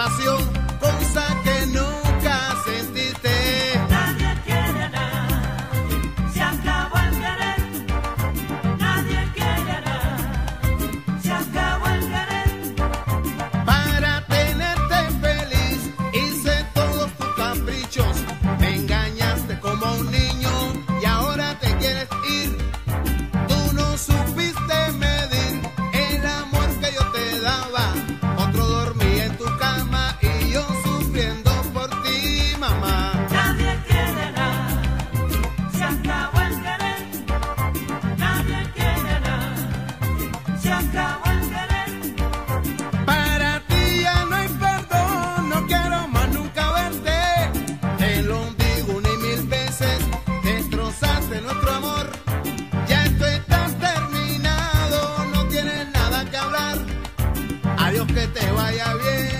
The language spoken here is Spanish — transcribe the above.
pasión que te vaya bien.